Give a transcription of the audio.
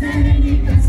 Sandy.